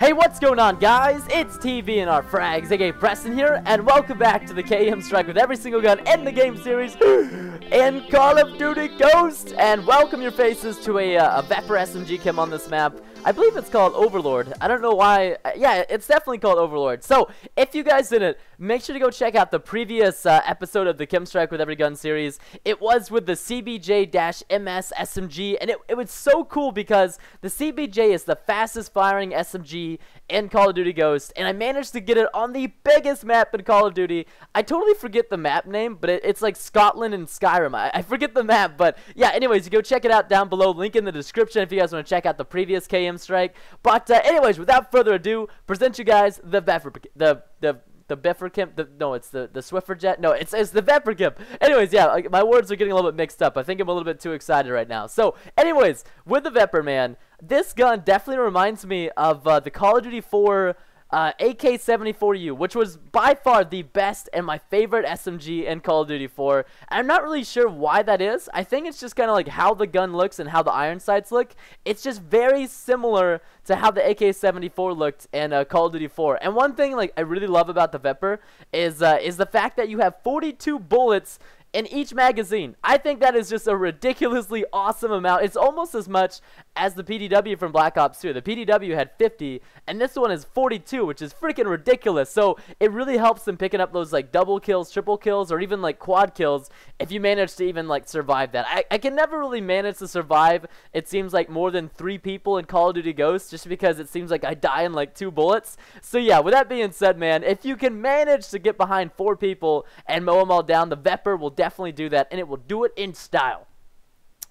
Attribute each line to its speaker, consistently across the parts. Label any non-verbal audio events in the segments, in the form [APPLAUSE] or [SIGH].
Speaker 1: Hey, what's going on, guys? It's TBNRfrags, aka Preston here, and welcome back to the KEM Strike with every single gun in the game series [GASPS] in Call of Duty Ghost. And welcome your faces to a, uh, a Vepr SMG KEM on this map. I believe it's called Overlord. I don't know why. Uh, yeah, it's definitely called Overlord. So, if you guys didn't, make sure to go check out the previous uh, episode of the KEM Strike with Every Gun series. It was with the CBJ-MS SMG, and it, it was so cool because the CBJ is the fastest firing SMG in Call of Duty Ghost, and I managed to get it on the biggest map in Call of Duty. I totally forget the map name, but it, it's like Scotland and Skyrim. I, I forget the map, but yeah, anyways, you go check it out down below. Link in the description if you guys want to check out the previous KEM Strike. But uh, anyways, without further ado, present you guys the the the the Befferkimp, the no, it's the the Swiffer jet. No, it's it's the Befferkimp. Anyways, yeah, like, my words are getting a little bit mixed up. I think I'm a little bit too excited right now. So, anyways, with the Vepr man, this gun definitely reminds me of uh, the Call of Duty 4 uh, AK-74U, which was by far the best and my favorite SMG in Call of Duty 4. I'm not really sure why that is. I think it's just kind of like how the gun looks and how the iron sights look. It's just very similar to how the AK-74 looked in uh, Call of Duty 4. And one thing like I really love about the Vepr is uh, is the fact that you have 42 bullets in each magazine. I think that is just a ridiculously awesome amount. It's almost as much as the PDW from Black Ops 2. The PDW had 50, and this one is 42, which is freaking ridiculous. So it really helps them picking up those like double kills, triple kills, or even like quad kills if you manage to even like survive that. I, I can never really manage to survive, it seems like more than three people in Call of Duty Ghosts, just because it seems like I die in like two bullets. So yeah, with that being said, man, if you can manage to get behind four people and mow them all down, the Vepr will definitely do that, and it will do it in style.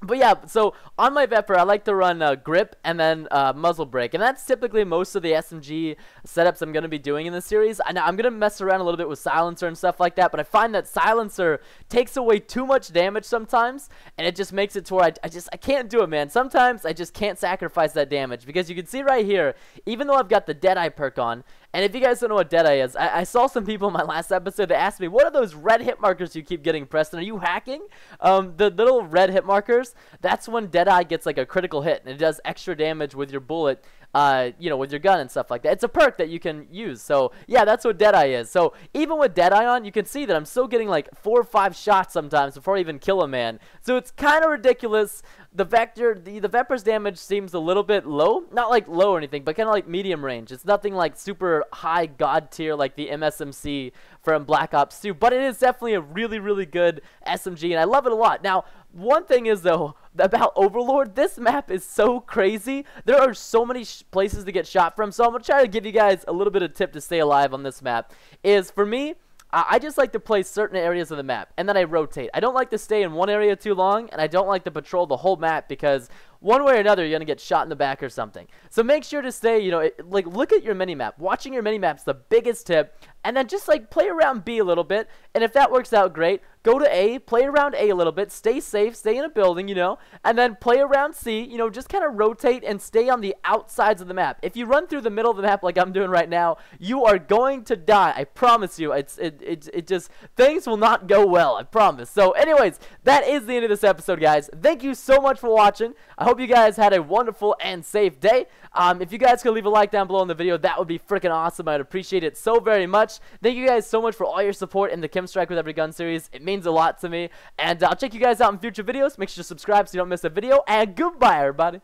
Speaker 1: But yeah, so on my Vepr, I like to run uh, grip and then uh, muzzle brake, and that's typically most of the SMG setups I'm going to be doing in the series. I I'm going to mess around a little bit with silencer and stuff like that, but I find that silencer takes away too much damage sometimes, and it just makes it to where I, I just I can't do it, man. Sometimes I just can't sacrifice that damage because you can see right here, even though I've got the Deadeye perk on, and if you guys don't know what Deadeye is, I, I, saw some people in my last episode that asked me, what are those red hit markers you keep getting, Preston? Are you hacking? Um, the little red hit markers, that's when Deadeye gets like a critical hit, and it does extra damage with your bullet uh, you know, with your gun and stuff like that. It's a perk that you can use. So, yeah, that's what Deadeye is. So, even with Deadeye on, you can see that I'm still getting like four or five shots sometimes before I even kill a man. So, it's kind of ridiculous. The Vector, the, the Vepr's damage seems a little bit low. Not like low or anything, but kind of like medium range. It's nothing like super high god tier like the MSMC from Black Ops 2, but it is definitely a really, really good SMG, and I love it a lot. Now, one thing is, though, [LAUGHS] about Overlord, this map is so crazy. There are so many places to get shot from, so I'm going to try to give you guys a little bit of tip to stay alive on this map. Is, for me, I just like to play certain areas of the map, and then I rotate. I don't like to stay in one area too long, and I don't like to patrol the whole map because one way or another, you're going to get shot in the back or something. So make sure to stay, you know, it, like look at your mini map. Watching your mini map's the biggest tip. And then just like play around B a little bit. And if that works out great, go to A, play around A a little bit, stay safe, stay in a building, you know, and then play around C, you know, just kind of rotate and stay on the outsides of the map. If you run through the middle of the map like I'm doing right now, you are going to die. I promise you. It's it it, it just things will not go well. I promise. So anyways, that is the end of this episode, guys. Thank you so much for watching. I hope you guys had a wonderful and safe day. Um, if you guys could leave a like down below in the video, that would be freaking awesome. I'd appreciate it so very much. Thank you guys so much for all your support in the KEM Strike with Every Gun series. It means a lot to me. And I'll check you guys out in future videos. Make sure to subscribe so you don't miss a video. And goodbye, everybody.